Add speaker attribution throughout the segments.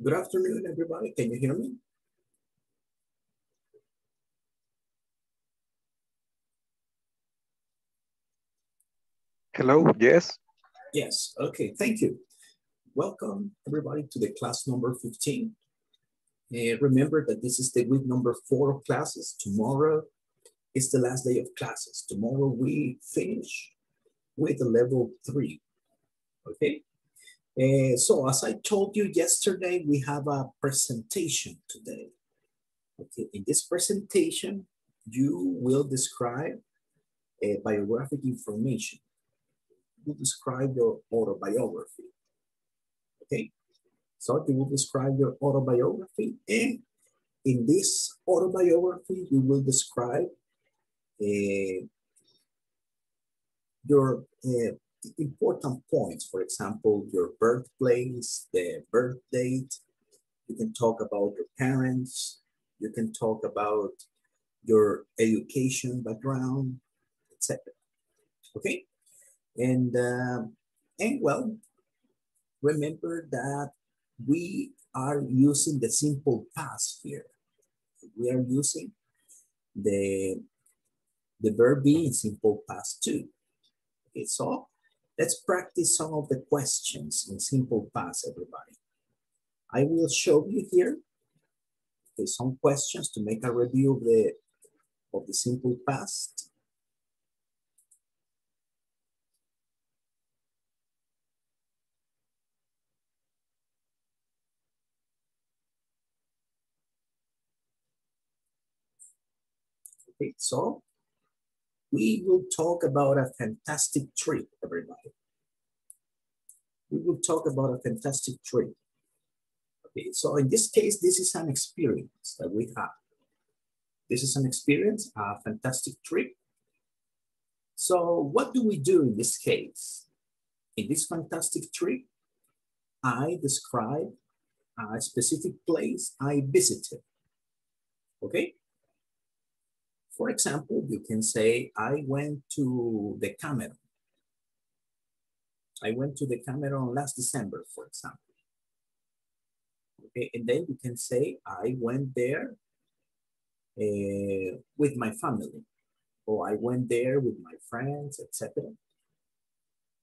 Speaker 1: Good afternoon, everybody. Can you hear me?
Speaker 2: Hello, yes.
Speaker 1: Yes, okay, thank you. Welcome, everybody, to the class number 15. Uh, remember that this is the week number four of classes. Tomorrow is the last day of classes. Tomorrow we finish with the level three, okay? Uh, so as I told you yesterday, we have a presentation today. Okay, in this presentation, you will describe uh, biographic information will describe your autobiography. Okay, so you will describe your autobiography, and in this autobiography, you will describe uh, your uh, important points. For example, your birthplace, the birth date. You can talk about your parents. You can talk about your education background, etc. Okay. And, uh, and well, remember that we are using the simple past here. We are using the, the verb be in simple past too. Okay, so let's practice some of the questions in simple past, everybody. I will show you here okay, some questions to make a review of the, of the simple past. Okay, so we will talk about a fantastic trip. We will talk about a fantastic trip. Okay, so in this case, this is an experience that we have. This is an experience, a fantastic trip. So what do we do in this case? In this fantastic trip, I describe a specific place I visited. Okay? For example, you can say, I went to the Cameron. I went to the Cameron last December, for example. Okay, and then you can say, I went there uh, with my family, or I went there with my friends, etc.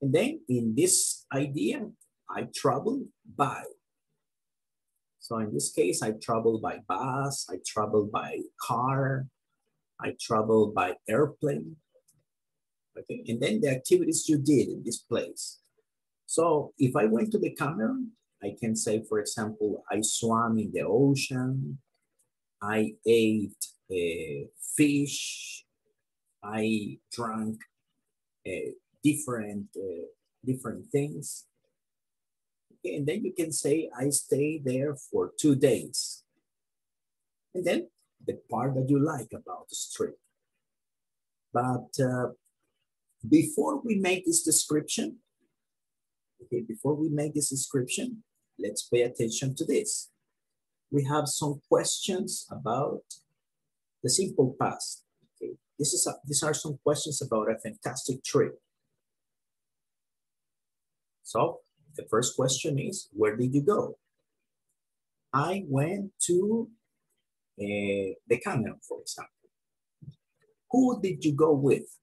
Speaker 1: And then in this idea, I traveled by. So in this case, I traveled by bus, I traveled by car, I traveled by airplane. Okay, and then the activities you did in this place. So if I went to the Cameron, I can say, for example, I swam in the ocean, I ate uh, fish, I drank uh, different uh, different things. And then you can say I stay there for two days. And then the part that you like about the trip. But uh, before we make this description, okay, before we make this description, let's pay attention to this. We have some questions about the simple past. Okay, this is a, these are some questions about a fantastic trip. So the first question is, where did you go? I went to uh, the Cameron, for example. Who did you go with?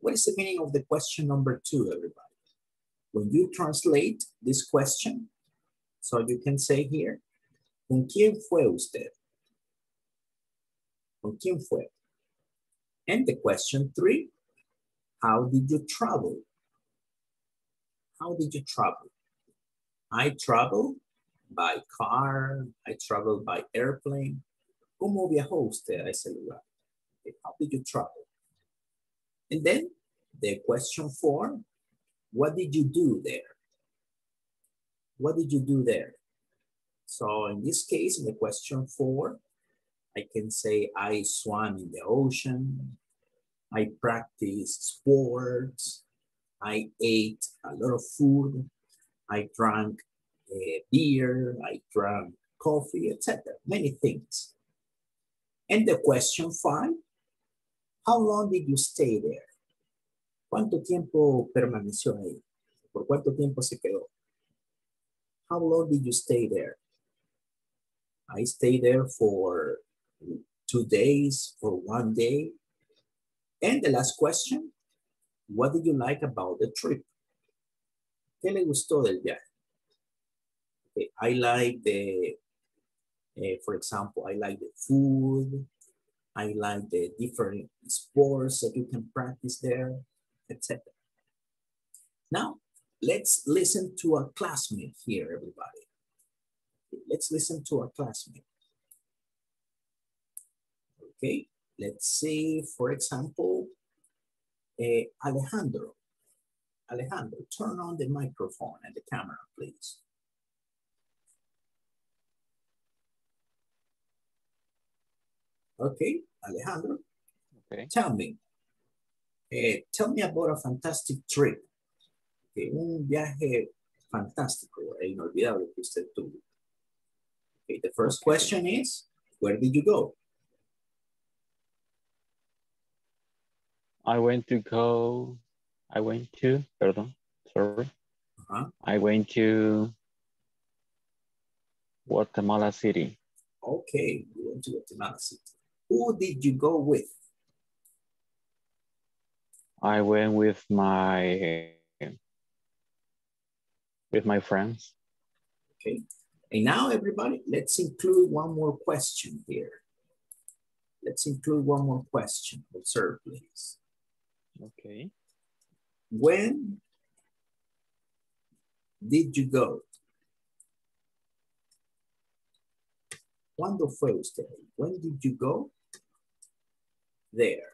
Speaker 1: What is the meaning of the question number two, everybody? When you translate this question, so you can say here, ¿Con quién fue usted? ¿Con quién fue? And the question three, how did you travel? How did you travel? I travel by car, I travel by airplane, ¿Cómo viajó usted a ese lugar? How did you travel? And then the question four, what did you do there? What did you do there? So in this case, in the question four, I can say I swam in the ocean, I practiced sports, I ate a lot of food, I drank uh, beer, I drank coffee, etc. Many things. And the question five, how long did you stay there? ¿Cuánto tiempo permaneció ahí? ¿Por cuánto tiempo se quedó? How long did you stay there? I stayed there for two days for one day. And the last question, what did you like about the trip? ¿Qué le gustó del viaje? I like the, uh, for example, I like the food. I like the different sports that you can practice there, etc. Now, let's listen to a classmate here, everybody. Let's listen to a classmate. Okay, let's see, for example, uh, Alejandro. Alejandro, turn on the microphone and the camera, please. Okay, Alejandro.
Speaker 2: Okay.
Speaker 1: Tell me. Uh, tell me about a fantastic trip. Okay, un viaje fantástico e inolvidable que usted tuvo. Okay, the first question is, where did you go?
Speaker 2: I went to go, I went to, pardon, sorry. Uh -huh. I went to Guatemala City.
Speaker 1: Okay, you went to Guatemala City. Who did you go with?
Speaker 2: I went with my with my friends.
Speaker 1: Okay. And now everybody, let's include one more question here. Let's include one more question. Observe, please.
Speaker 2: Okay.
Speaker 1: When did you go? ¿Cuándo fue usted? When did you go? There.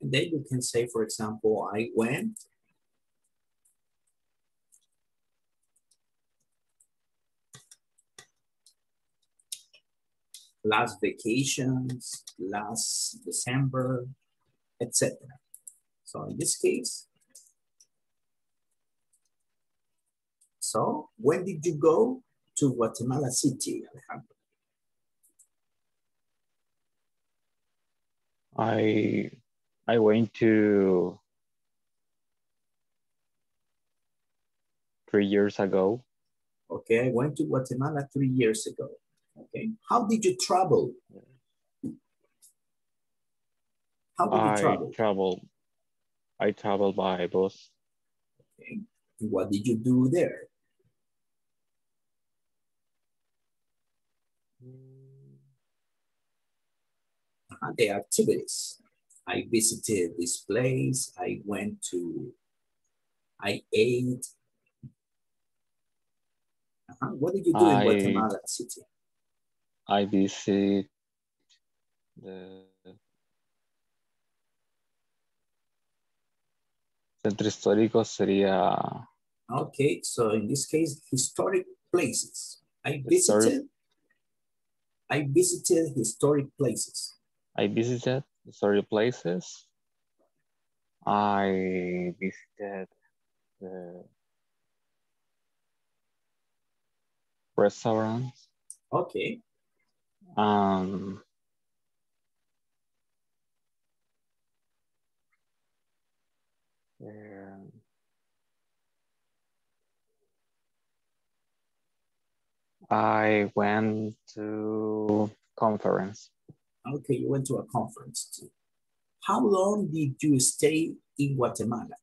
Speaker 1: And then you can say, for example, I went last vacations, last December, etc. So in this case, so when did you go to Guatemala City, Alejandro?
Speaker 2: I I went to three years ago.
Speaker 1: Okay, I went to Guatemala three years ago. Okay, how did you travel? How did
Speaker 2: I
Speaker 1: you travel?
Speaker 2: travel. I traveled by bus.
Speaker 1: Okay, what did you do there? Uh, the activities. I visited this place. I went to, I ate. Uh -huh. What did you do I, in Guatemala City?
Speaker 2: I visit the centro histórico sería.
Speaker 1: Okay, so in this case, historic places. I visited. I visited historic places.
Speaker 2: I visited historic places. I visited the restaurants.
Speaker 1: Okay.
Speaker 2: Um, and I went to conference.
Speaker 1: Okay, you went to a conference. Too. How long did you stay in Guatemala?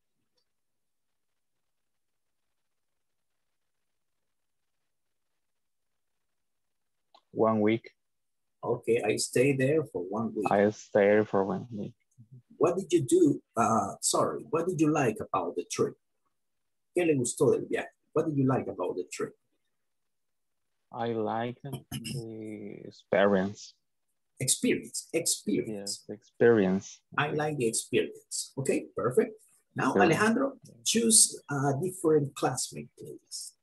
Speaker 2: One week.
Speaker 1: Okay, I stayed there for one week.
Speaker 2: I stayed for one week.
Speaker 1: What did you do? Uh, sorry, what did you like about the trip? ¿Qué le gustó del viaje? What did you like about the trip?
Speaker 2: I like the experience.
Speaker 1: Experience, experience.
Speaker 2: Yes, experience.
Speaker 1: I like the experience. Okay, perfect. Now, Alejandro, choose a different classmate, please.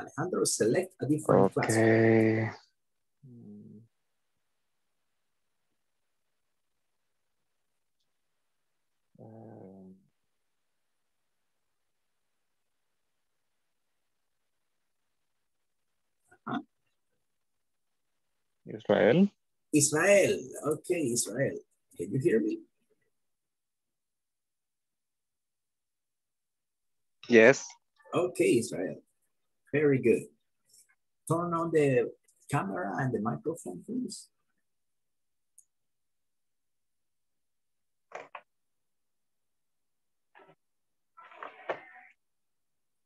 Speaker 1: Alejandro, select a different
Speaker 2: okay.
Speaker 1: classmate.
Speaker 2: Israel.
Speaker 1: Israel. Okay, Israel. Can you hear me?
Speaker 3: Yes.
Speaker 1: Okay, Israel. Very good. Turn on the camera and the microphone, please.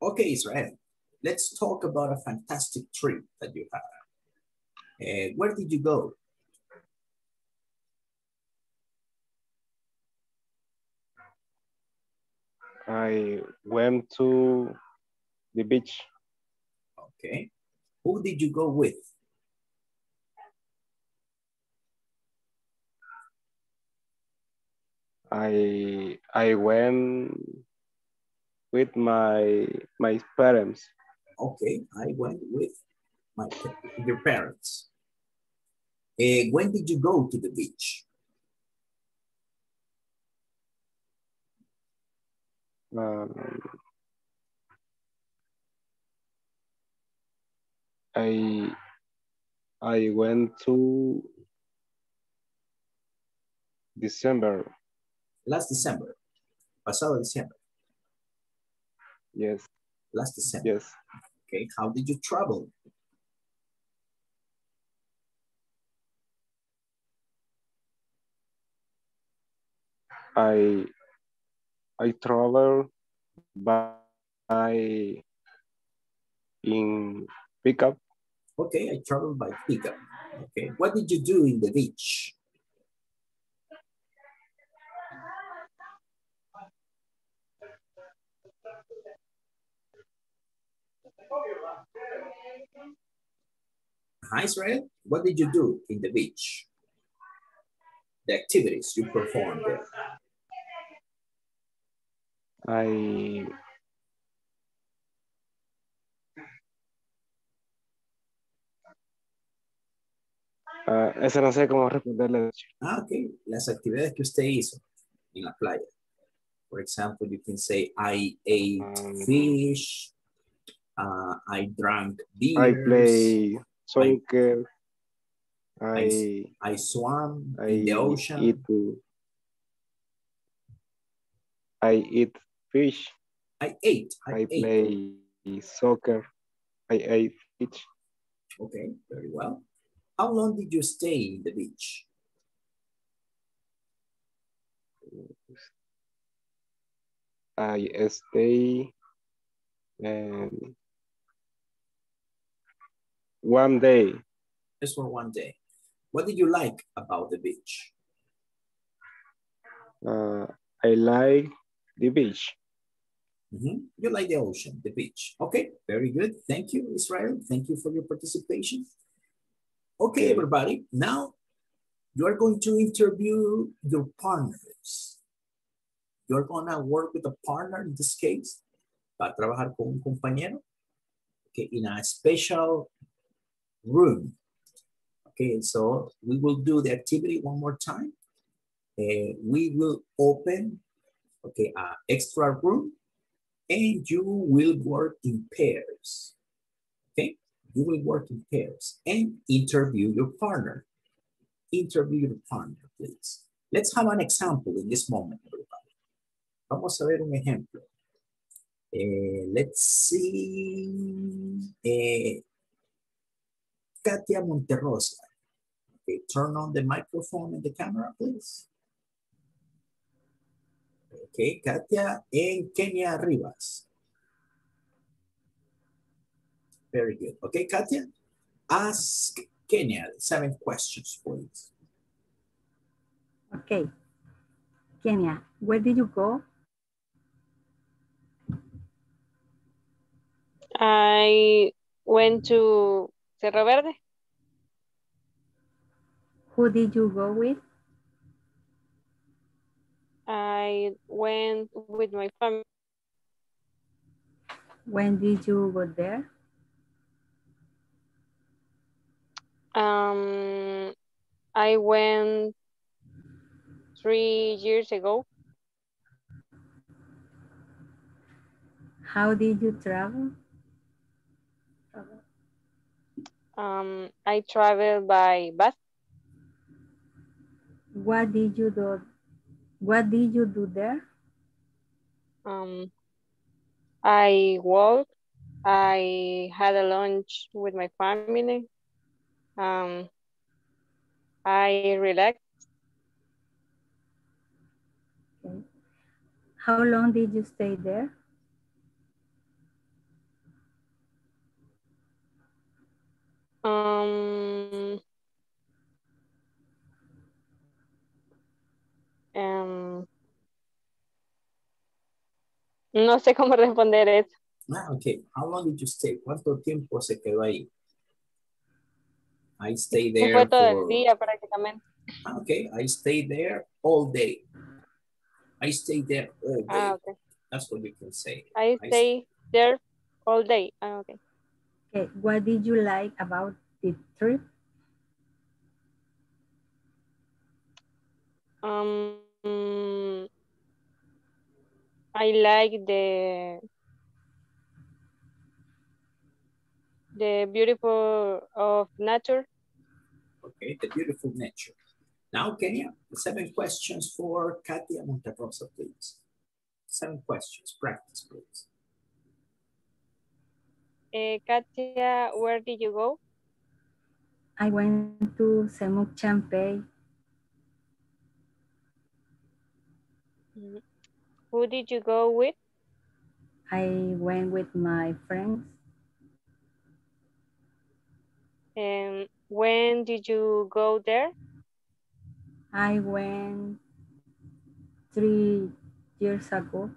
Speaker 1: Okay, Israel, let's talk about a fantastic trip that you had. Uh, where did you go?
Speaker 3: I went to the beach.
Speaker 1: Okay. Who did you go with?
Speaker 3: I I went with my my parents.
Speaker 1: Okay, I went with my your parents. Uh, when did you go to the beach?
Speaker 3: Um, I I went to December.
Speaker 1: Last December. Pasado December.
Speaker 3: Yes.
Speaker 1: Last December.
Speaker 3: Yes.
Speaker 1: Okay. How did you travel?
Speaker 3: I I travel by in pickup.
Speaker 1: Okay, I traveled by pickup. Okay, what did you do in the beach? Hi, Israel. What did you do in the beach? The activities you performed there.
Speaker 3: I Uh, eso no sé cómo responderle.
Speaker 1: Ah, ok. Las actividades que usted hizo en la playa. For example, you can say, I ate um, fish, uh, I drank beer.
Speaker 3: I play soccer. I,
Speaker 1: I, I swam I in the ocean.
Speaker 3: Eat, I eat fish.
Speaker 1: I ate. I,
Speaker 3: I
Speaker 1: ate.
Speaker 3: play soccer. I ate fish.
Speaker 1: Okay, very well. How long did you stay in the beach?
Speaker 3: I stay and one day.
Speaker 1: Just for one day. What did you like about the beach?
Speaker 3: Uh, I like the beach.
Speaker 1: Mm -hmm. You like the ocean, the beach. Okay, very good. Thank you, Israel. Thank you for your participation. Okay, everybody, now you are going to interview your partners. You're gonna work with a partner in this case. Va a trabajar con un compañero. Okay, in a special room. Okay, so we will do the activity one more time. Uh, we will open, okay, an extra room and you will work in pairs. Okay, you will work in pairs and interview your partner. Interview your partner, please. Let's have an example in this moment, everybody. Vamos a ver un ejemplo. Uh, let's see. Uh, Katia Monterrosa. Okay, turn on the microphone and the camera, please. Okay, Katia and Kenya Rivas. Very good. Okay, Katia, ask Kenya seven questions, please.
Speaker 4: Okay. Kenya, where did you go?
Speaker 5: I went to Cerro Verde.
Speaker 4: Who did you go with?
Speaker 5: I went with my family.
Speaker 4: When did you go there?
Speaker 5: Um, I went three years ago.
Speaker 4: How did you travel?
Speaker 5: Um, I traveled by bus.
Speaker 4: What did you do? What did you do there?
Speaker 5: Um, I walked. I had a lunch with my family. Um, I relaxed.
Speaker 4: Okay. How long did you stay there?
Speaker 5: Um, um, no sé cómo responder eso.
Speaker 1: Ah, okay. How long did you stay? ¿Cuánto tiempo se quedó ahí? I stay there
Speaker 5: Fue todo
Speaker 1: for...
Speaker 5: el día prácticamente.
Speaker 1: Ah, okay. I stay there all day. I stay there all day.
Speaker 5: Ah, okay.
Speaker 1: That's what you can say.
Speaker 5: I
Speaker 1: I
Speaker 5: stay there all day. Ah, okay.
Speaker 4: Okay. What did you like about the trip?
Speaker 5: Um, I like the the beautiful of nature.
Speaker 1: Okay, the beautiful nature. Now, Kenya, seven questions for Katia Monterrosa, please. Seven questions, practice, please.
Speaker 5: Uh, Katia, where did you go?
Speaker 4: I went to Semuc Champey.
Speaker 5: Mhm. Who did you go with?
Speaker 4: I went with my friends.
Speaker 5: And when did you go there?
Speaker 4: I went three years ago.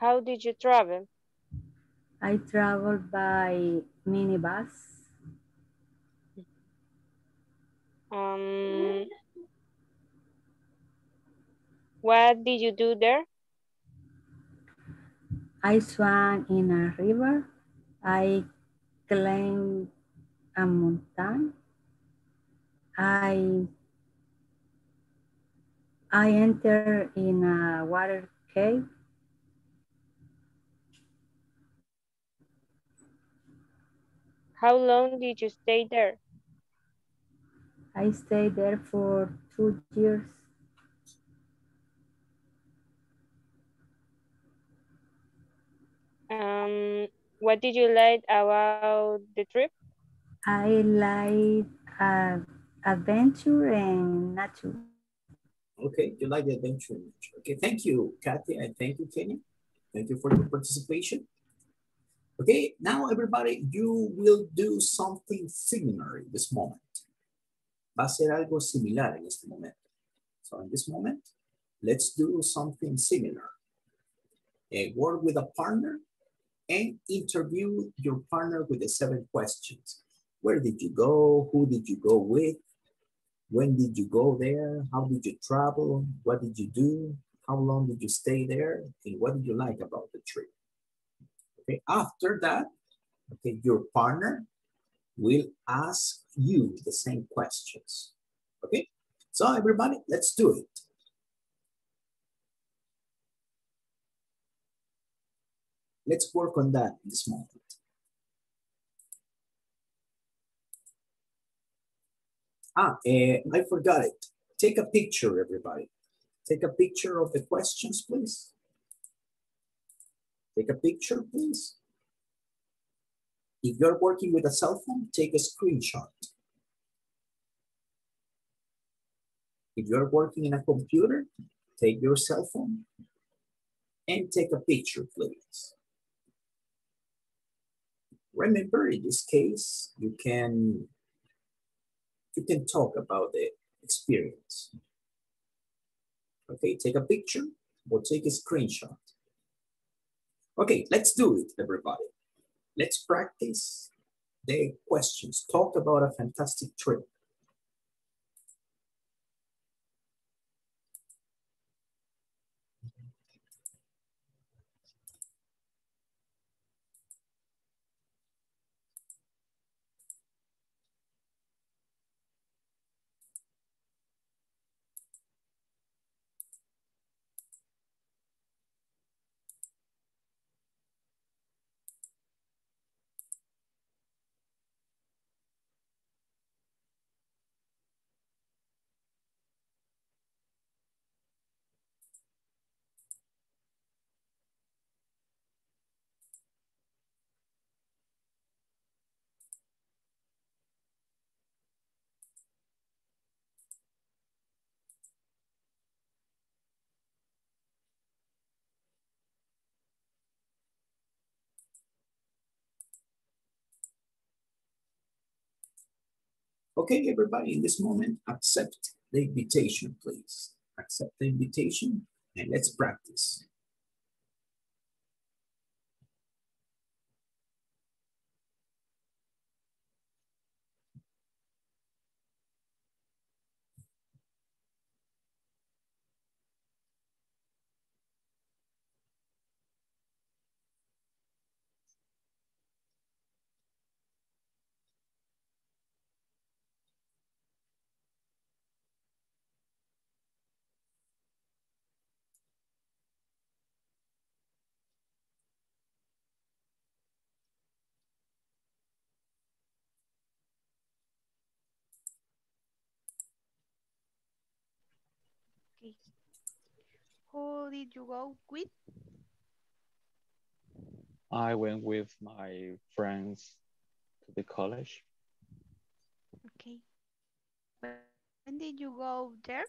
Speaker 5: How did you travel?
Speaker 4: I traveled by minibus.
Speaker 5: Um, what did you do there?
Speaker 4: I swam in a river. I climbed a mountain. I I entered in a water cave.
Speaker 5: How long did you stay there?
Speaker 4: I stayed there for two years.
Speaker 5: Um, what did you like about the trip?
Speaker 4: I like uh, adventure and nature.
Speaker 1: Okay, you like the adventure in nature. Okay, thank you, Kathy, and thank you, Kenya. Thank you for your participation. Okay, now everybody, you will do something similar in this moment. Va a ser algo similar en este momento. So in this moment, let's do something similar. Uh, work with a partner and interview your partner with the seven questions. Where did you go? Who did you go with? When did you go there? How did you travel? What did you do? How long did you stay there? And what did you like about the trip? Okay, after that, okay, your partner will ask you the same questions. Okay, so everybody, let's do it. Let's work on that in this moment. Ah, eh, I forgot it. Take a picture, everybody. Take a picture of the questions, please. Take a picture, please. If you're working with a cell phone, take a screenshot. If you're working in a computer, take your cell phone and take a picture, please. Remember, in this case, you can you can talk about the experience. Okay, take a picture or take a screenshot. Okay, let's do it, everybody. Let's practice the questions. Talk about a fantastic trip. Okay, everybody, in this moment, accept the invitation, please. Accept the invitation and let's practice.
Speaker 6: Okay. Who did you go with?
Speaker 2: I went with my friends to the college.
Speaker 6: Okay. When did you go there?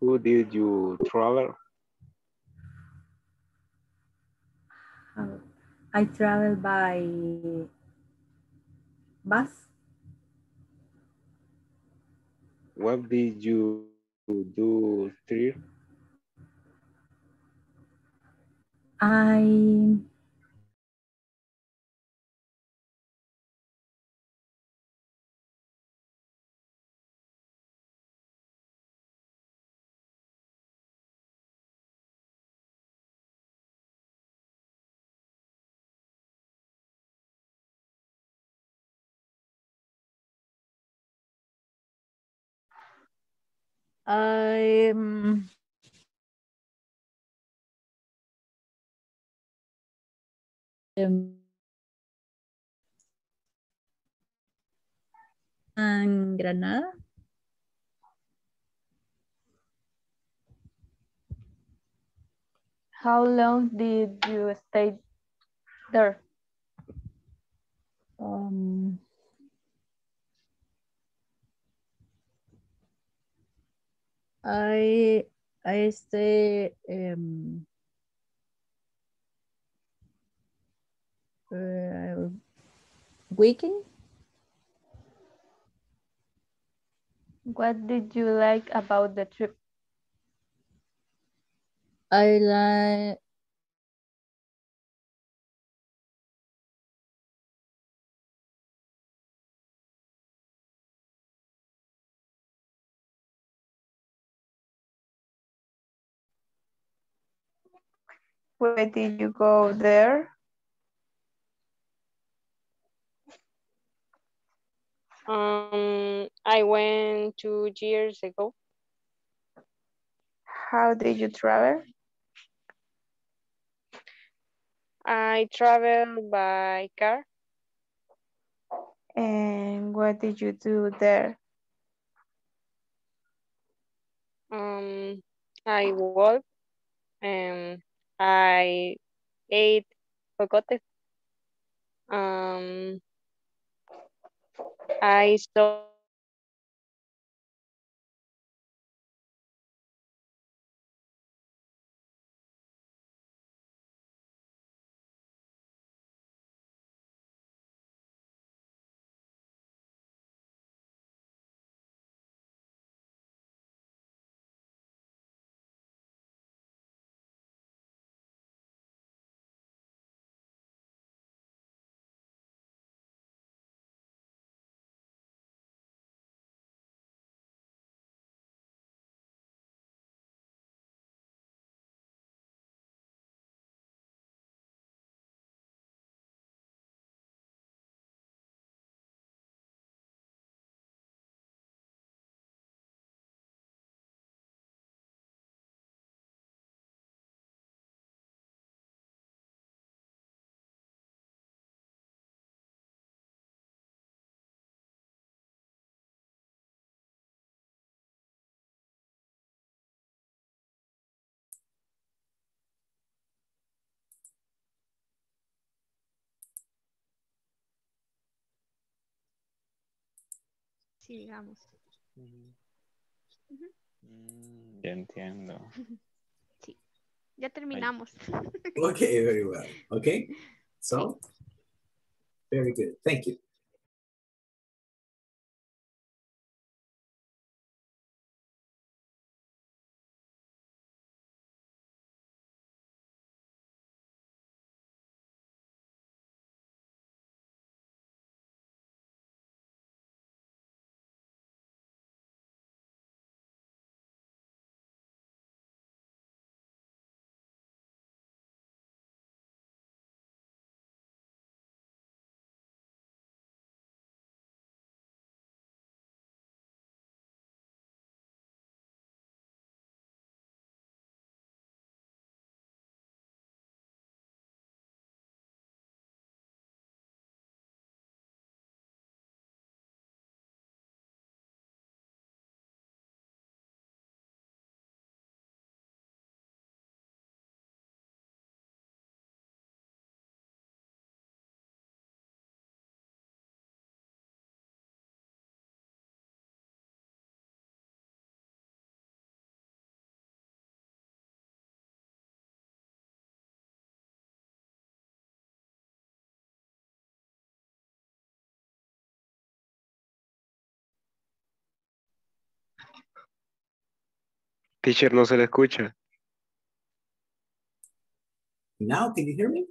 Speaker 3: Who did you travel?
Speaker 4: Uh, I travel by bus.
Speaker 3: What did you do there?
Speaker 4: I I'm um, en Granada.
Speaker 5: How long did you stay there?
Speaker 4: Um, I I stay um, uh, weekend.
Speaker 5: What did you like about the trip?
Speaker 4: I like
Speaker 6: Where did you go there?
Speaker 5: Um, I went two years ago.
Speaker 6: How did you travel?
Speaker 5: I traveled by car.
Speaker 6: And what did you do there?
Speaker 5: Um, I walked and I ate cocotes. Um, I saw
Speaker 6: así digamos.
Speaker 2: Mm, ya entiendo.
Speaker 6: Sí, ya terminamos.
Speaker 1: Okay, very well. Okay, so very good. Thank you.
Speaker 3: Teacher, no se le escucha.
Speaker 1: Now, can you hear me?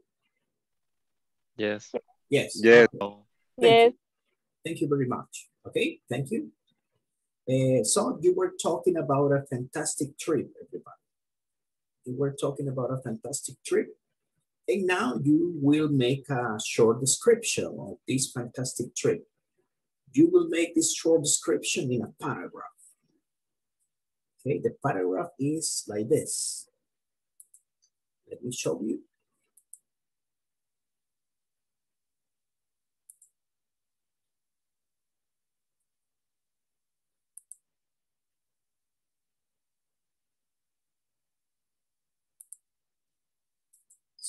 Speaker 2: Yes.
Speaker 1: Yes.
Speaker 3: Yes.
Speaker 1: Thank
Speaker 5: Yes.
Speaker 1: you. Thank you very much. Okay, thank you. Uh, so you were talking about a fantastic trip, everybody. You were talking about a fantastic trip. And now you will make a short description of this fantastic trip. You will make this short description in a paragraph. Okay, the paragraph is like this. Let me show you.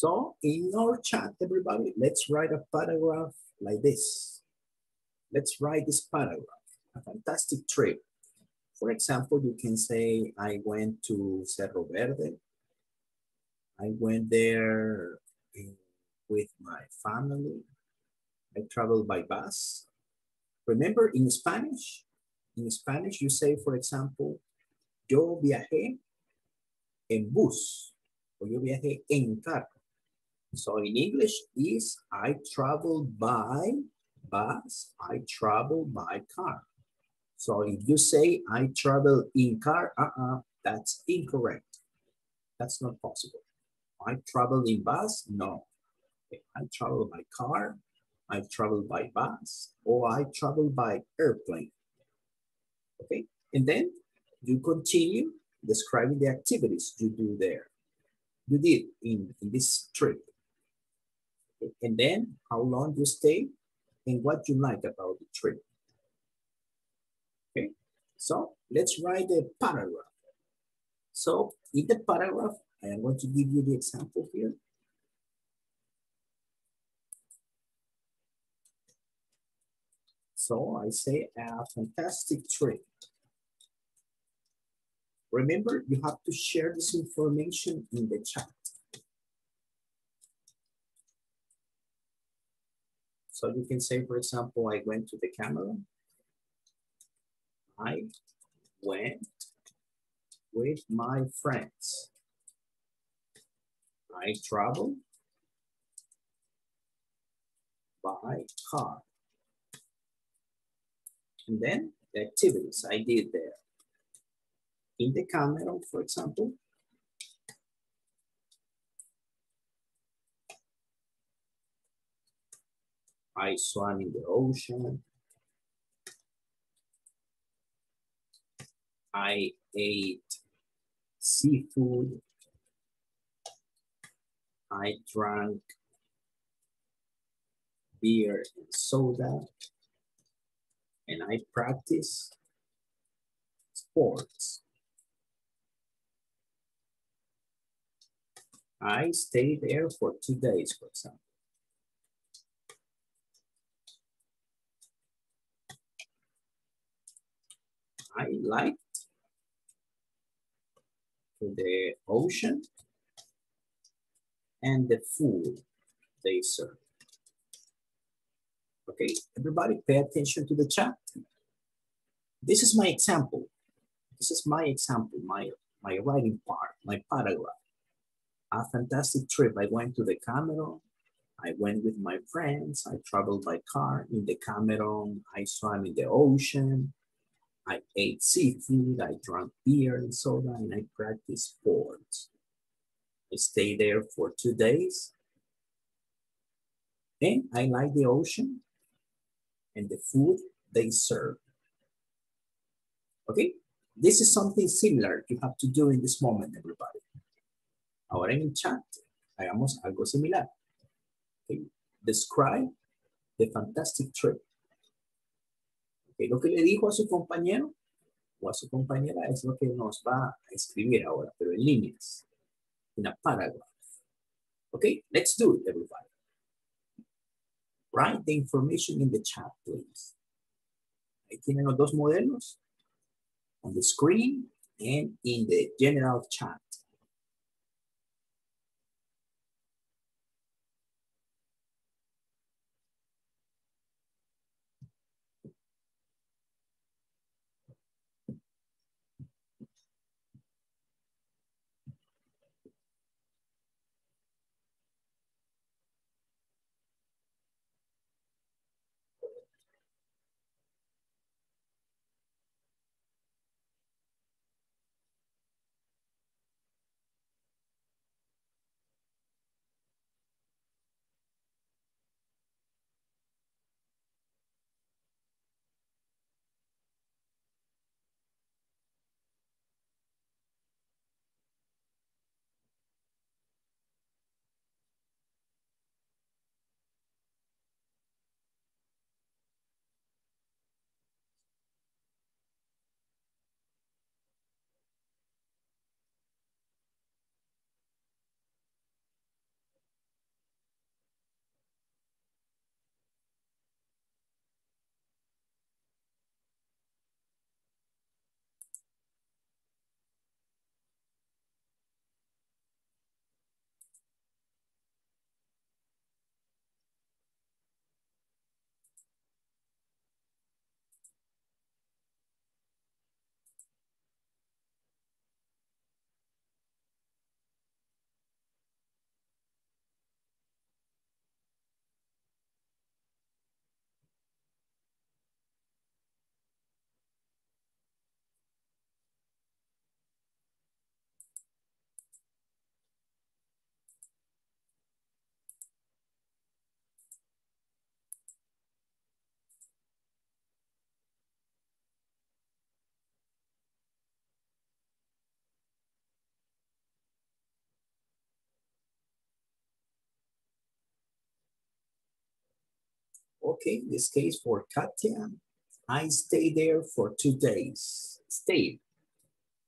Speaker 1: So in our chat, everybody, let's write a paragraph like this. Let's write this paragraph, a fantastic trip. For example, you can say, I went to Cerro Verde. I went there in- with my family. I traveled by bus. Remember in Spanish, in Spanish, you say, for example, yo viajé en bus, or yo viajé en carro. So in English is I travel by bus, I travel by car. So if you say I travel in car, uh-uh, that's incorrect. That's not possible. I travel in bus, no. I travel by car, I travel by bus, or I travel by airplane. Okay, and then you continue describing the activities you do there. You did in, in this trip. And then how long you stay and what you like about the trip. So let's write the paragraph. So in the paragraph, I am going to give you the example here. So I say a fantastic trip. Remember, you have to share this information in the chat. So you can say, for example, I went to the camera. I went with my friends. I traveled by car. And then the activities I did there. In the camera, for example, I swam in the ocean. I ate seafood. I drank beer and soda. And I practice sports. I stayed there for two days, for example. I liked the ocean and the food they serve. Okay, everybody pay attention to the chat. This is my example. This is my example, my, my writing part, my paragraph. A fantastic trip. I went to the Cameron. I went with my friends. I traveled by car in the Cameron. I swam in the ocean. I ate seafood. I drank beer and soda, and I practiced sports. I stayed there for two days. And I like the ocean and the food they serve. Okay, this is something similar you have to do in this moment, everybody. Ahora en el chat, hagamos algo similar. Okay. Describe the fantastic trip. Lo que le dijo a su compañero o a su compañera es lo que nos va a escribir ahora, pero en líneas, in a paragraph. Okay, let's do it, everybody. Write the information in the chat, please. Ahí tienen los dos modelos on the screen and in the general chat. Okay, in this case for Katya, I stayed there for two days. Stayed.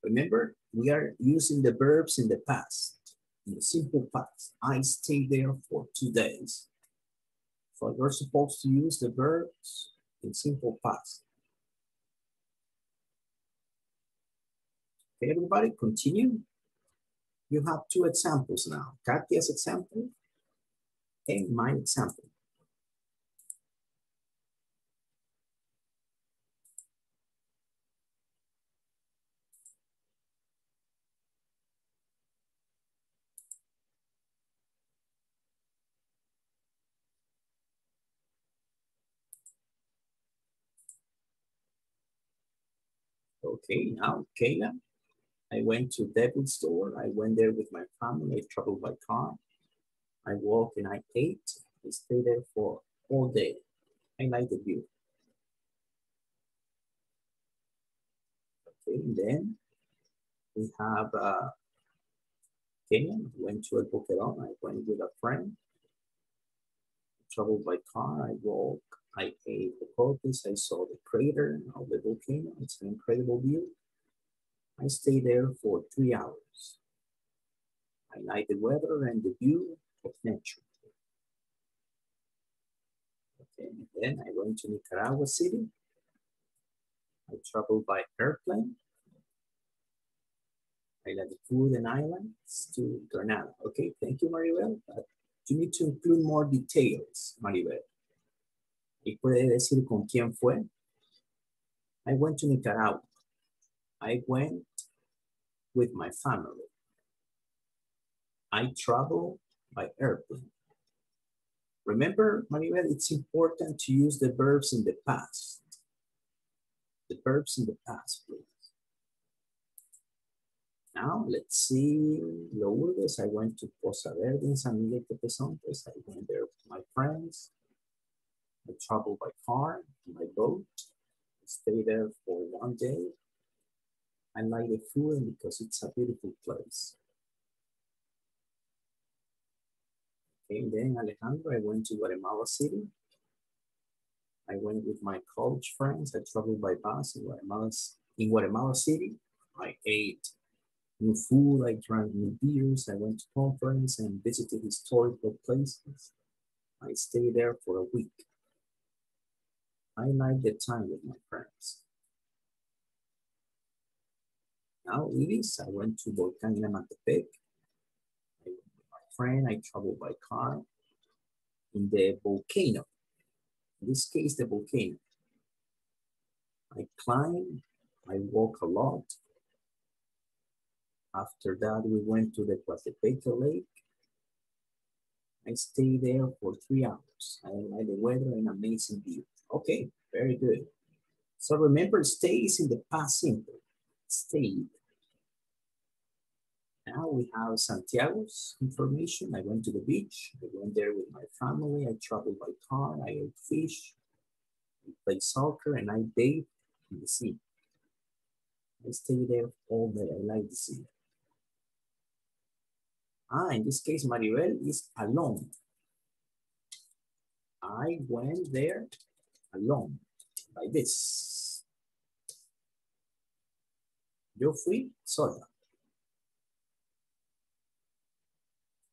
Speaker 1: Remember, we are using the verbs in the past, in the simple past. I stayed there for two days. So you're supposed to use the verbs in simple past. Okay, everybody, continue. You have two examples now. Katya's example and my example. Okay, now Kayla, I went to Devil's Door. I went there with my family. I traveled by car. I walked and I ate. I stayed there for all day. I like the view. Okay, then we have uh, Kenya. Went to El Boquerón. I went with a friend. Traveled by car. I walked I ate the Cocotis, I saw the crater of the volcano. It's an incredible view. I stayed there for three hours. I like the weather and the view of nature. Okay, and then I went to Nicaragua City. I traveled by airplane. I like the food and islands to Granada. Okay, thank you, Maribel. But you need to include more details, Maribel. Y puede decir con quién fue. I went to Nicaragua. I went with my family. I travel by airplane. Remember, Maribel, it's important to use the verbs in the past. The verbs in the past, please. Now, let's see, Lourdes, I went to Poza Verde in San Miguel Tepezontes. I went there with my friends. I traveled by car, by boat. I stayed there for one day. I like the food because it's a beautiful place. Okay, then Alejandro, I went to Guatemala City. I went with my college friends. I traveled by bus in Guatemala, in Guatemala City. I ate new food, I drank new beers, I went to conference and visited historical places. I stayed there for a week. I like the time with my friends. Now, Ibis, I went to Volcan Ilamatepec. I went with my friend, I traveled by car in the volcano. In this case, the volcano. I climb, I walk a lot. After that, we went to the Coatepeque Lake. I stayed there for three hours. I like the weather and amazing view. Okay, very good. So remember, stays in the past simple. Stayed. Now we have Santiago's information. I went to the beach. I went there with my family. I traveled by car. I ate fish. I played soccer and I bathed in the sea. I stayed there all day. I like the sea. Ah, in this case, Maribel is alone. I went there alone, like this. Yo fui sola.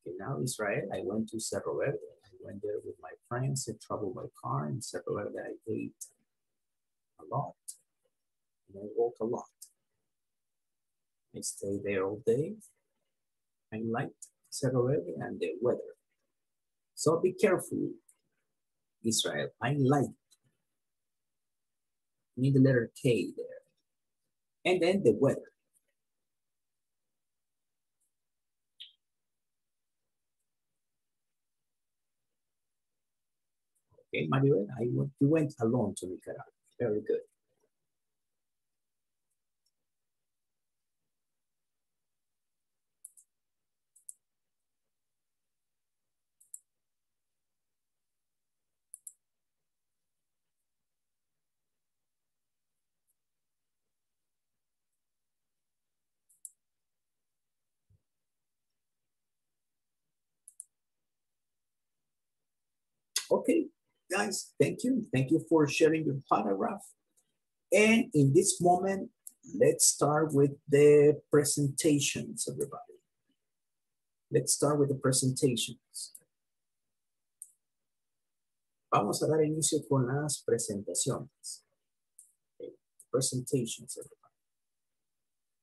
Speaker 1: Okay, now Israel, I went to Cerro Verde. I went there with my friends. I traveled by car in Cerro Verde. I ate a lot. And I walked a lot. I stayed there all day. I liked Cerro Verde and the weather. So be careful, Israel. I like. Need the letter K there. And then the weather. Okay, Maribel, I went, you went alone to Nicaragua. Very good. Okay, guys, thank you. Thank you for sharing your paragraph. And in this moment, let's start with the presentations, everybody. Let's start with the presentations. Vamos a dar inicio con las presentaciones. Okay. Presentations, everybody.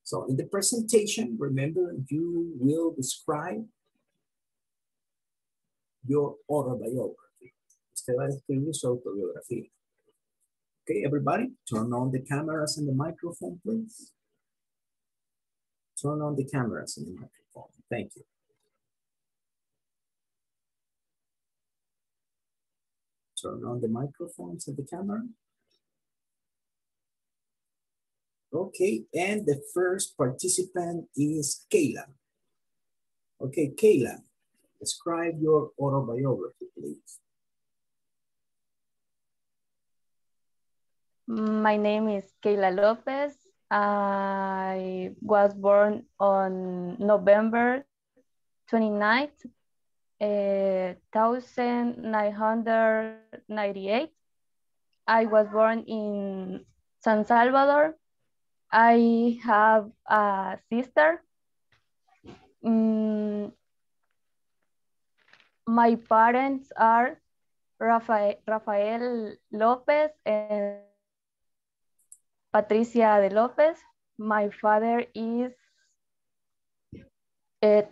Speaker 1: So in the presentation, remember you will describe your autobiography. Va a escribir su autobiografía. Okay, everybody, turn on the cameras and the microphone, please. Turn on the cameras and the microphone. Thank you. Turn on the microphones and the camera. Okay, and the first participant is Kayla. Okay, Kayla, describe your autobiography, please.
Speaker 4: My name is Kayla Lopez. I was born on November 29th, uh, 1998. I was born in San Salvador. I have a sister. Mm, my parents are Rafael, Rafael Lopez and
Speaker 7: Patricia de Lopez. My father is a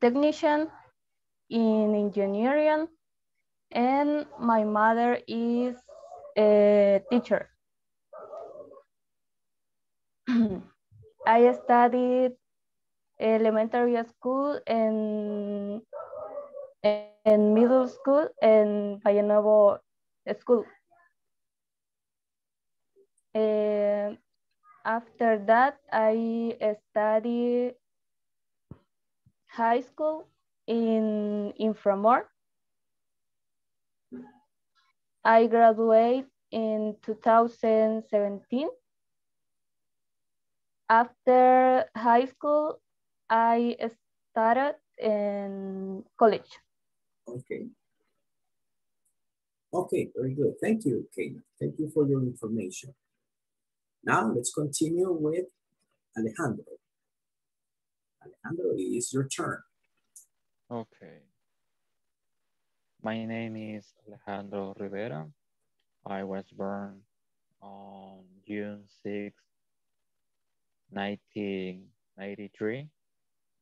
Speaker 7: technician in engineering and my mother is a teacher. I studied elementary school and, and middle school and Valle Nuevo school. Uh, after that, I studied high school in Inframor. I graduated in 2017. After high school, I started in college.
Speaker 1: Okay. Okay, very good. Thank you, Kate. Thank you for your information. Now let's continue with Alejandro. Alejandro, it is your turn.
Speaker 2: Okay. My name is Alejandro Rivera. I was born on June 6, 1993.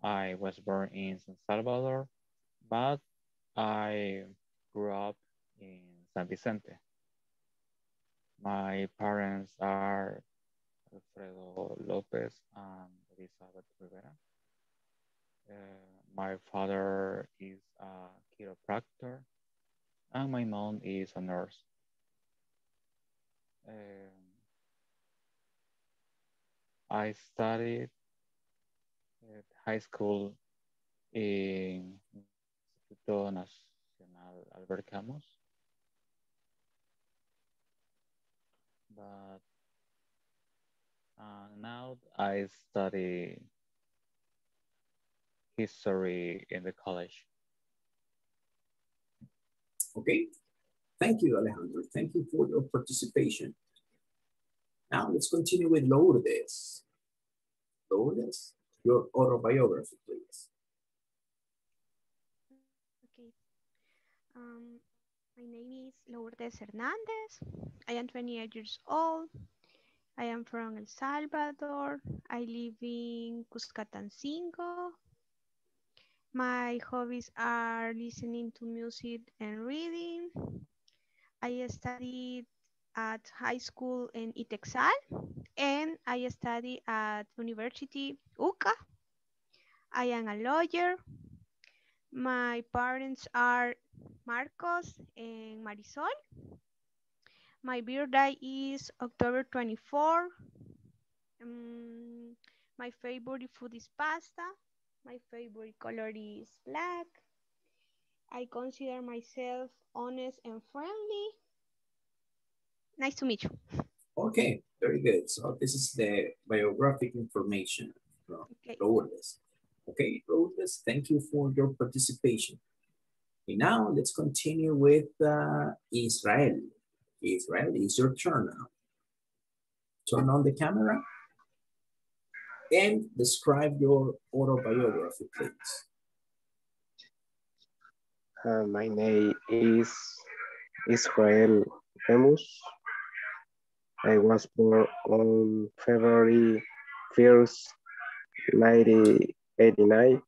Speaker 2: I was born in San Salvador, but I grew up in San Vicente. My parents are Alfredo Lopez and Elizabeth Rivera. Uh, my father is a chiropractor and my mom is a nurse. Um, I studied at high school in Instituto Nacional Albert Camus. But uh, now I study history in the college.
Speaker 1: Okay, thank you, Alejandro. Thank you for your participation. Now let's continue with Lourdes. Lourdes, your autobiography, please.
Speaker 6: Okay. Um, my name is Lourdes Hernandez. I am 28 years old. I am from El Salvador. I live in Cuscatancingo. My hobbies are listening to music and reading. I studied at high school in Itexal and I study at University UCA. I am a lawyer. My parents are Marcos and Marisol. My birthday is October 24. Um, my favorite food is pasta. My favorite color is black. I consider myself honest and friendly. Nice to meet you.
Speaker 1: Okay, very good. So this is the biographic information from okay. Okay, Lourdes, thank you for your participation. Okay, now let's continue with uh, Israel. Israel, it's your turn now. Turn on the camera and describe your autobiography, please.
Speaker 3: Uh, my name is Israel Lemus. I was born on February 1st, 1989.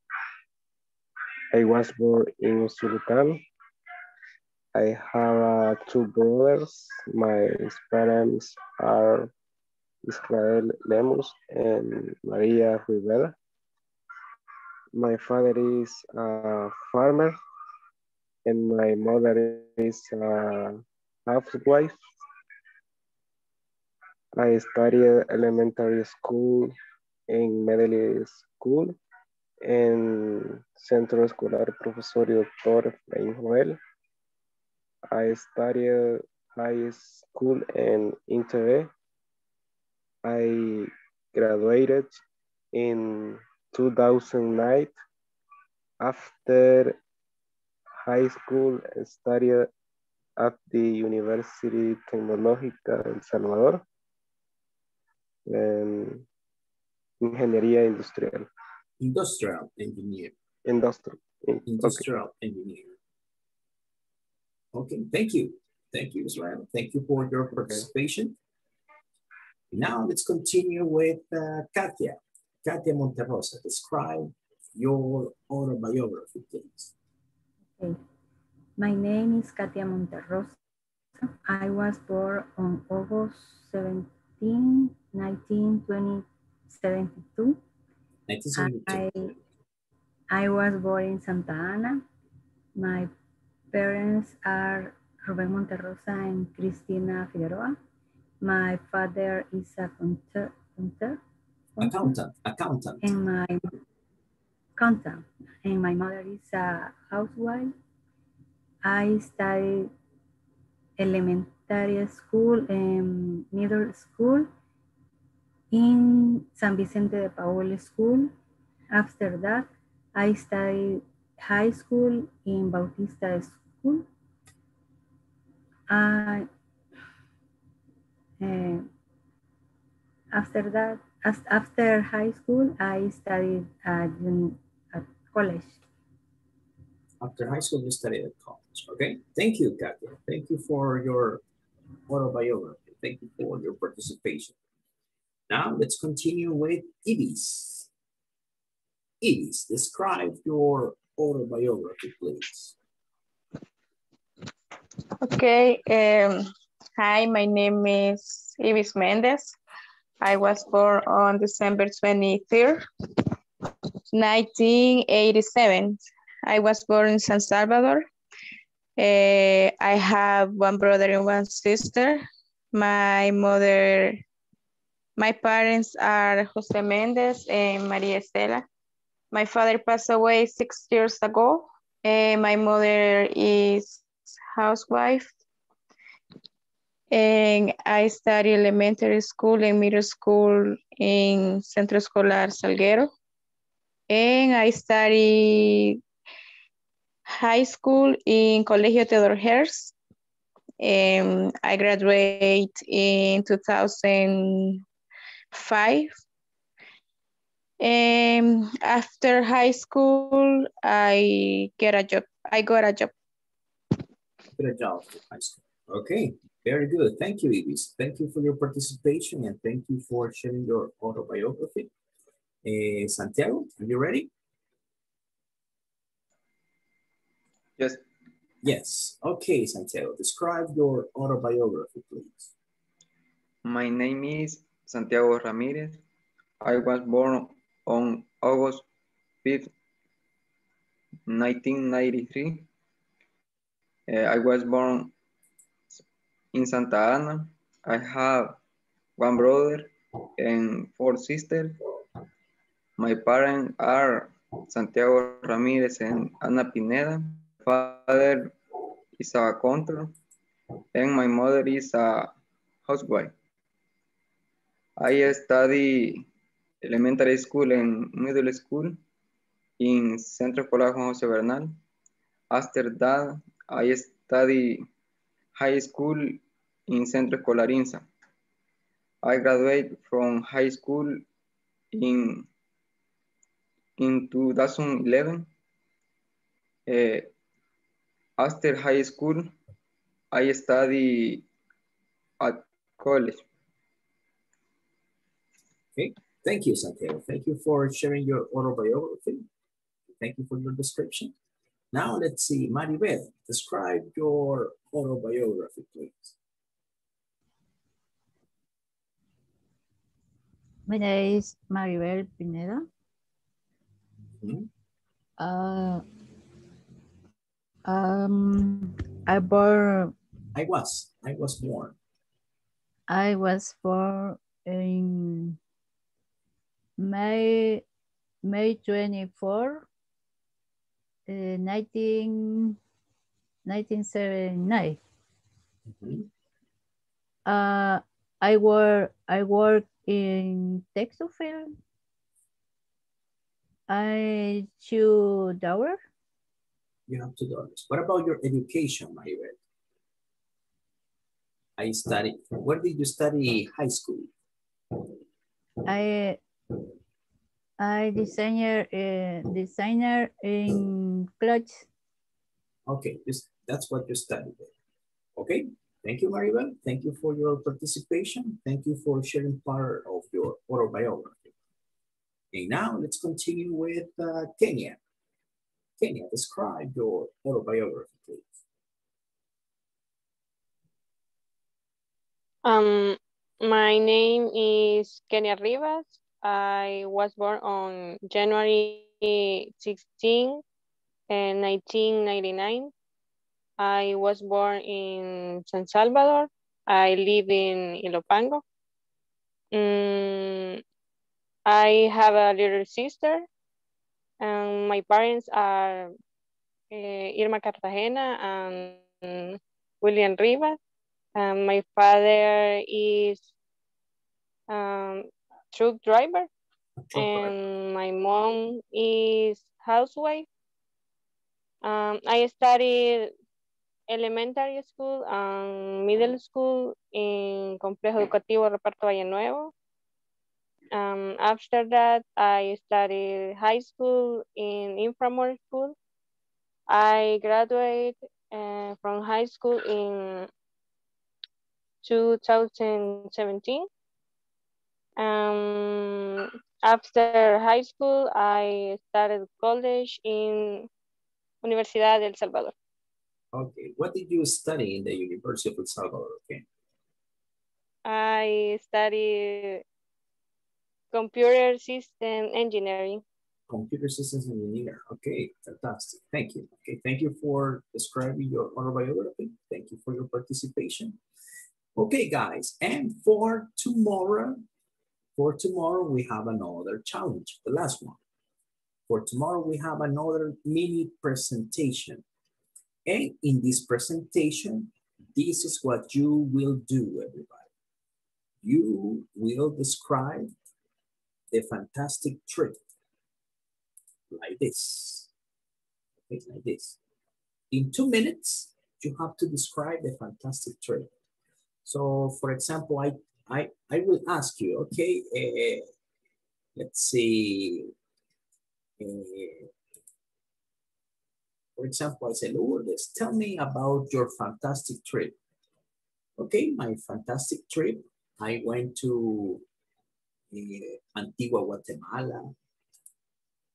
Speaker 3: I was born in Sultan. I have uh, two brothers. My parents are Israel Lemus and Maria Rivera. My father is a farmer and my mother is a housewife. I studied elementary school in middle school en Centro Escolar Profesor Dr. Efraín Joel. I studied high school in Inter I graduated in 2009. After high school, I studied at the University Tecnológica El Salvador en Ingeniería Industrial.
Speaker 1: Industrial Engineer.
Speaker 3: Industrial.
Speaker 1: Industrial okay. Engineer. Okay, thank you. Thank you, Israel. Thank you for your participation. Now let's continue with uh, Katia. Katia Monterrosa, describe your autobiography, please.
Speaker 4: Okay. My name is Katia Monterrosa. I was born on August 17, 1972.
Speaker 1: 1972.
Speaker 4: I, I was born in Santa Ana. My parents are Ruben Monterrosa and Cristina Figueroa. My father is a counter,
Speaker 1: Accountant, accountant.
Speaker 4: and my accountant, and my mother is a housewife. I studied elementary school and middle school in San Vicente de Paul School. After that, I studied high school in Bautista School. I, uh, after that, as, after high school, I studied at, at college.
Speaker 1: After high school, you studied at college. Okay. Thank you, Katia. Thank you for your autobiography. Thank you for your participation. Now let's continue with Ibis. Ibis, describe your autobiography, please.
Speaker 6: Okay. Um, hi, my name is Ibis Mendez. I was born on December 23rd, 1987. I was born in San Salvador. Uh, I have one brother and one sister. My mother, my parents are Jose Mendez and Maria Estela. My father passed away six years ago. And my mother is housewife. And I study elementary school and middle school in Centro Escolar Salguero. And I study high school in Colegio Theodore Herzl. And I graduate in 2005. And after high school, I get a job. I got a job.
Speaker 1: Good job, high school. Okay, very good. Thank you, Ibis. Thank you for your participation and thank you for sharing your autobiography. Eh, Santiago, are you ready?
Speaker 8: Yes.
Speaker 1: Yes. Okay, Santiago, describe your autobiography, please.
Speaker 8: My name is Santiago Ramirez. I was born on August 5th, 1993. Uh, I was born in Santa Ana. I have one brother and four sisters. My parents are Santiago Ramirez and Ana Pineda. Father is a counter and my mother is a housewife. I study elementary school and middle school in Centro Escolar Juan José Bernal. After that, I study high school in Centro Escolar INSA. I graduate from high school in, in 2011. Uh, after high school, I study at college.
Speaker 1: Okay, thank you, Santiago. Thank you for sharing your autobiography. Thank you for your description. Now let's see, Maribel, describe your autobiography, please.
Speaker 4: My name is Maribel Pineda.
Speaker 1: Mhm.
Speaker 4: Uh, um, I born,
Speaker 1: I was, I was born.
Speaker 4: I was born in May, May 24, uh, 19, 1979.
Speaker 1: Mhm.
Speaker 4: Uh, I work, I work in textile field. I chew dower.
Speaker 1: You have two daughters. What about your education, Maribel? I studied, where did you study high school?
Speaker 4: I I designer uh, designer in clothes.
Speaker 1: Okay, this, that's what you studied there. Okay, Thank you, Maribel. Thank you for your participation. Thank you for sharing part of your autobiography. And now let's continue with uh, Kenya. Kenya, describe your autobiography, please.
Speaker 5: Um, my name is Kenya Rivas. I was born on January 16, and 1999. I was born in San Salvador. I live in Ilopango. Mm, I have a little sister, and my parents are uh, Irma Cartagena and William Rivas. Um, my father is um, truck driver, truck and driver. my mom is housewife. Um, I studied elementary school and middle school in Complejo Educativo Reparto Valle Nuevo. Um, after that, I studied high school in Inframore School. I graduated uh, from high school in 2017. Um, after high school, I started college in Universidad del Salvador.
Speaker 1: Okay, what did you study in the University of El Salvador? Okay.
Speaker 5: I studied computer system engineering.
Speaker 1: Computer systems engineer. Okay, fantastic. Thank you. Okay, thank you for describing your autobiography. Thank you for your participation. Okay, guys, and for tomorrow, for tomorrow, we have another challenge, the last one. For tomorrow, we have another mini presentation. And in this presentation, this is what you will do, everybody. You will describe the fantastic trip like this, okay, like this. In two minutes, you have to describe the fantastic trip. So for example, I, I, I will ask you, okay, uh, let's see, uh, for example, I say, Lourdes, tell me about your fantastic trip. Okay, my fantastic trip, I went to uh, Antigua, Guatemala.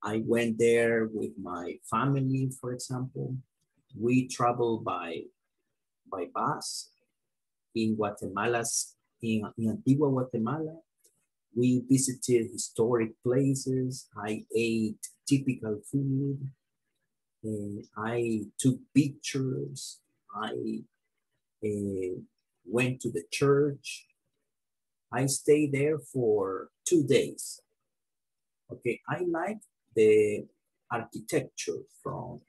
Speaker 1: I went there with my family, for example. We traveled by, by bus in Guatemala's, in, in Antigua, Guatemala. We visited historic places. I ate typical food. And I took pictures. I uh, went to the church. I stayed there for two days. Okay, I like the architecture from,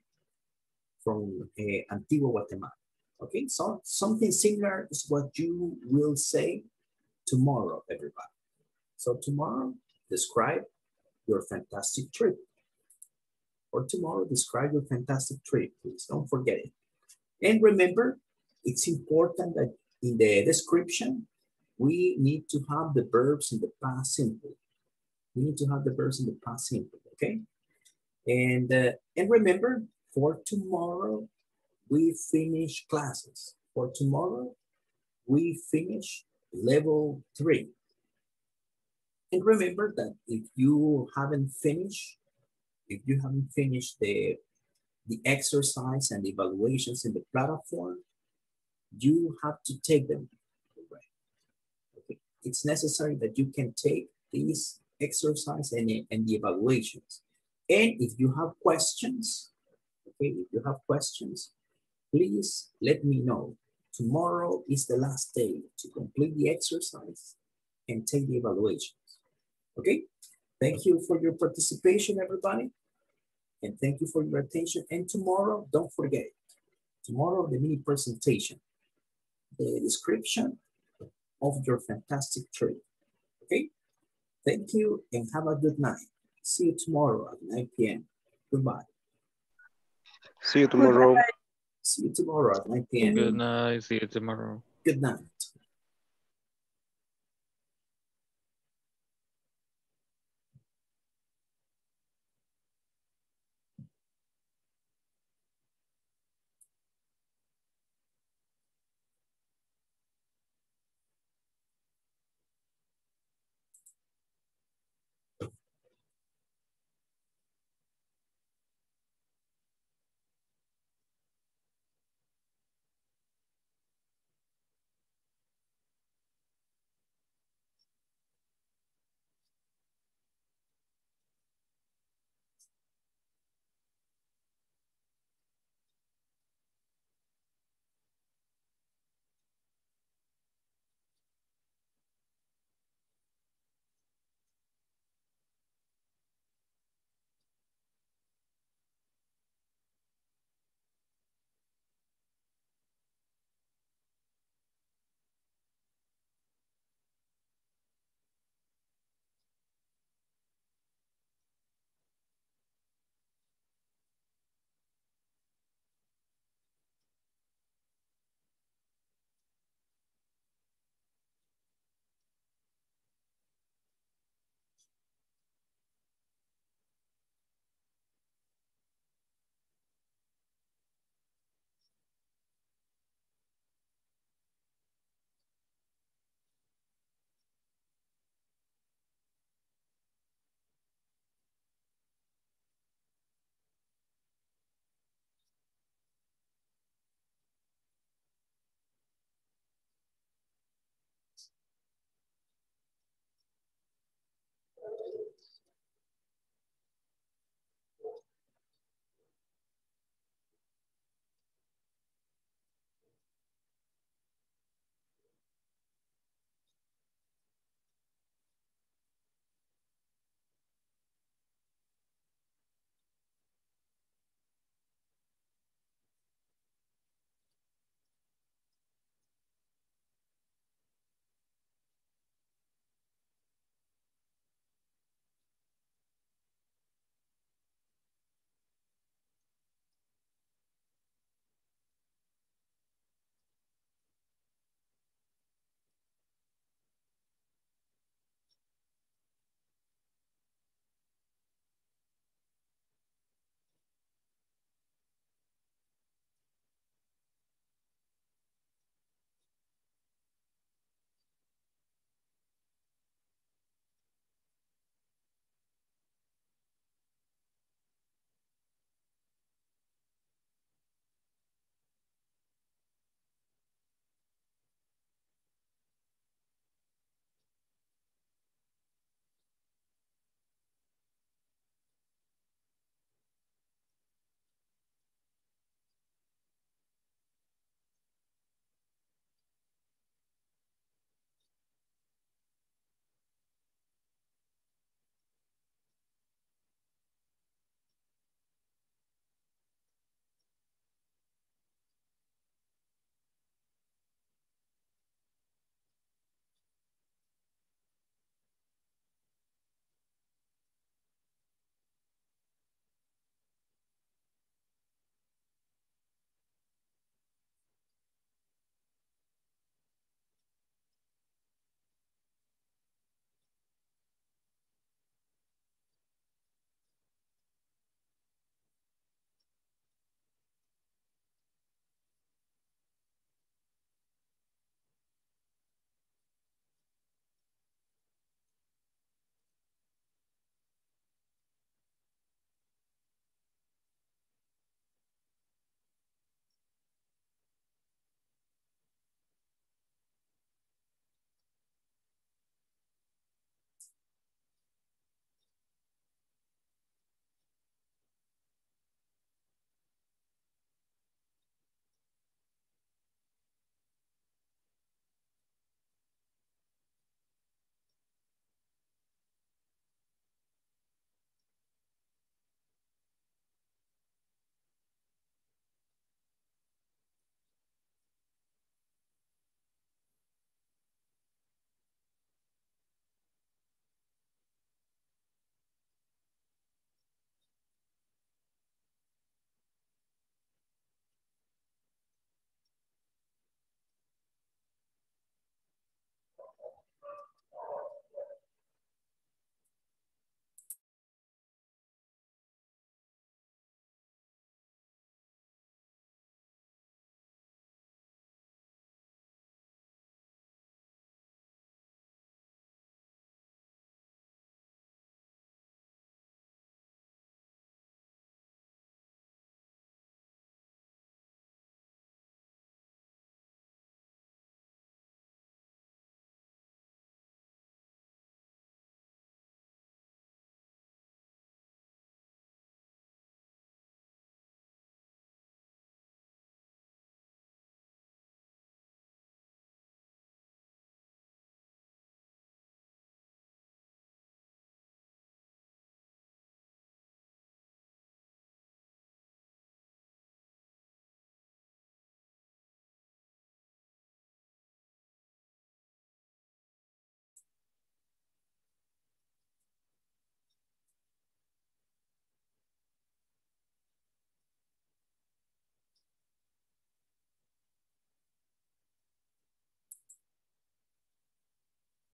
Speaker 1: from uh, Antigua, Guatemala. Okay, so something similar is what you will say tomorrow, everybody. So tomorrow, describe your fantastic trip. Or tomorrow, describe your fantastic trip. Please don't forget it. And remember, it's important that in the description, we need to have the verbs in the past simple. We need to have the verbs in the past simple, okay? And, uh, and remember, for tomorrow, we finish classes. For tomorrow, we finish level three. And remember that if you haven't finished, if you haven't finished the, the exercise and evaluations in the platform, you have to take them. Okay. It's necessary that you can take these exercise and, and the evaluations. And if you have questions, okay, if you have questions, please let me know. Tomorrow is the last day to complete the exercise and take the evaluations. Okay, thank you for your participation, everybody. And thank you for your attention. And tomorrow, don't forget, tomorrow the mini presentation, the description of your fantastic trip. Okay, thank you and have a good night. See you tomorrow at 9 p.m. Goodbye.
Speaker 3: See you tomorrow.
Speaker 1: See you tomorrow at 9 p.m.
Speaker 2: Good night. See you tomorrow.
Speaker 1: Good night.